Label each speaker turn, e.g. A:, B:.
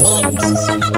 A: sabendo.